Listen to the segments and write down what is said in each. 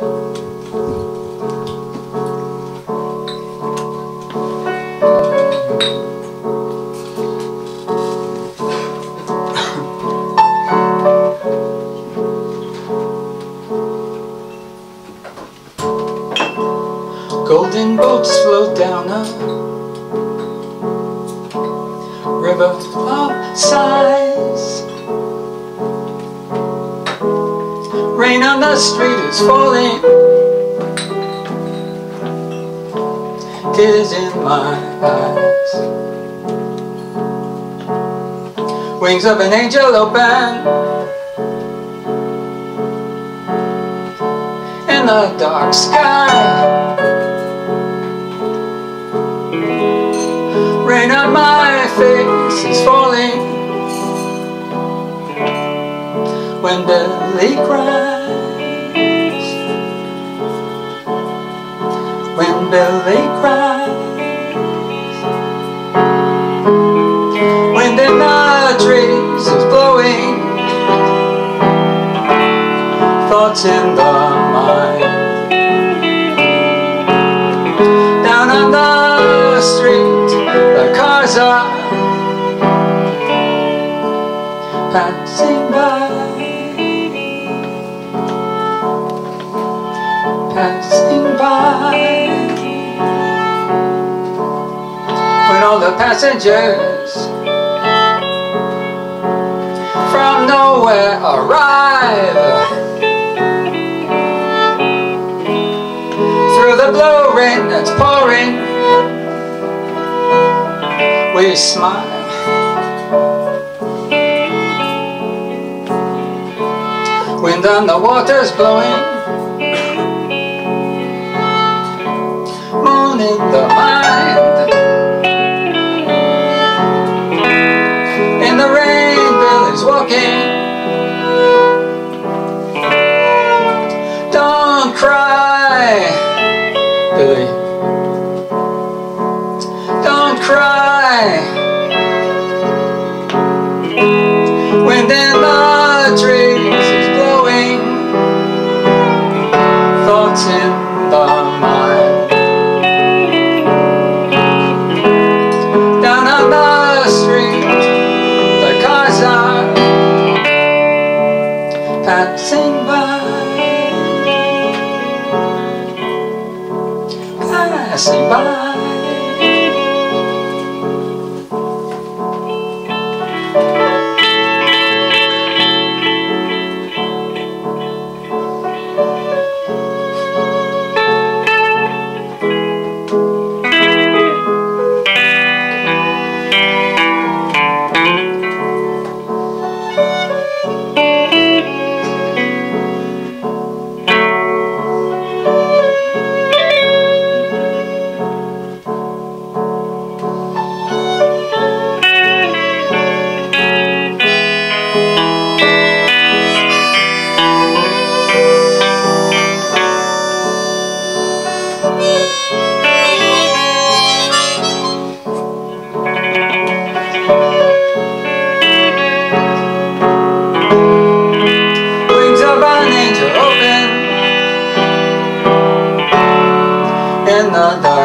Golden boats float down a river of sighs Rain on the street is falling. Tears in my eyes. Wings of an angel open. In the dark sky. Rain on my face is falling When Billy cries When Billy cries When the night trees is blowing Thoughts in the mind Down on the street the cars are passing by passing by. When all the passengers from nowhere arrive through the blue rain that's pouring we smile. Wind on the water's blowing In the mind. In the rain Billy's walking. Don't cry. Billy. Don't cry. In the mind Passing by Passing by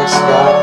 sky